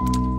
Bye.